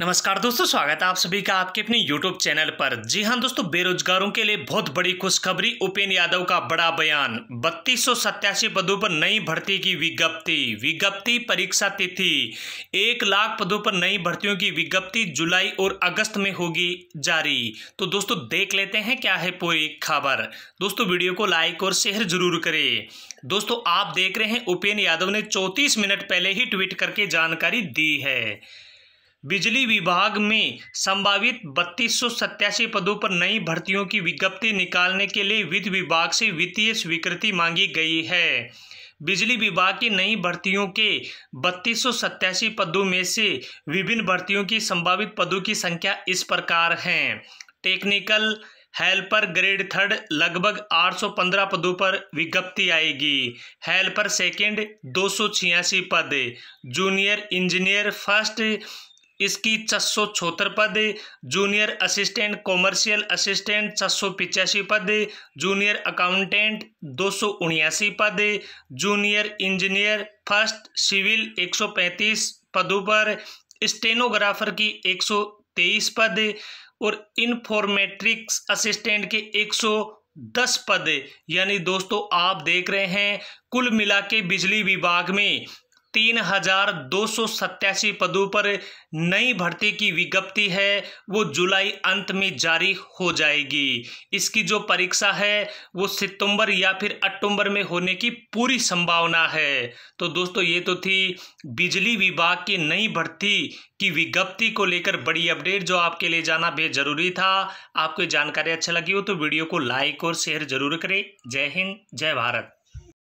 नमस्कार दोस्तों, स्वागत है आप सभी का आपके अपने YouTube चैनल पर। जी हाँ दोस्तों, बेरोजगारों के लिए बहुत बड़ी खुशखबरी उपेन्द्र यादव का बड़ा बयान। बत्तीस पदों पर नई भर्ती की विज्ञप्ति। विज्ञप्ति परीक्षा तिथि। एक लाख पदों पर नई भर्तियों की विज्ञप्ति जुलाई और अगस्त में होगी जारी। तो दोस्तों, देख लेते हैं क्या है पूरी खबर। दोस्तों, वीडियो को लाइक और शेयर ज़रूर करें। दोस्तों, आप देख रहे हैं उपेन्द्र यादव ने चौंतीस मिनट पहले ही ट्वीट करके जानकारी दी है। बिजली विभाग में संभावित बत्तीस पदों पर नई भर्तियों की विज्ञप्ति निकालने के लिए वित्त विभाग से वित्तीय स्वीकृति मांगी गई है। बिजली विभाग की नई भर्तियों के बत्तीस पदों में से विभिन्न भर्तियों की संभावित पदों की संख्या इस प्रकार हैं। टेक्निकल हेल्पर ग्रेड थर्ड लगभग 815 पदों पर विज्ञप्ति आएगी। हेल्पर सेकंड दो सौ छियासी पद। जूनियर इंजीनियर फ़र्स्ट इसकी छः छोहत्तर पद, जूनियर असिस्टेंट कॉमर्शियल असिस्टेंट छः पिचासी पद, जूनियर अकाउंटेंट दो पद, जूनियर इंजीनियर फ़र्स्ट सिविल एक सौ पैंतीस पदों पर, स्टेनोग्राफर की एक सौ तेईस पद और इन्फॉर्मेट्रिक्स असिस्टेंट के एक सौ दस पद। यानी दोस्तों, आप देख रहे हैं, कुल मिला के बिजली विभाग में तीन हज़ार दो सौ सत्तासी पदों पर नई भर्ती की विज्ञप्ति है, वो जुलाई अंत में जारी हो जाएगी। इसकी जो परीक्षा है, वो सितंबर या फिर अक्टूबर में होने की पूरी संभावना है। तो दोस्तों, ये तो थी बिजली विभाग की नई भर्ती की विज्ञप्ति को लेकर बड़ी अपडेट जो आपके लिए जाना बेहद ज़रूरी था। आपको जानकारी अच्छा लगी हो तो वीडियो को लाइक और शेयर ज़रूर करें। जय हिंद, जय भारत।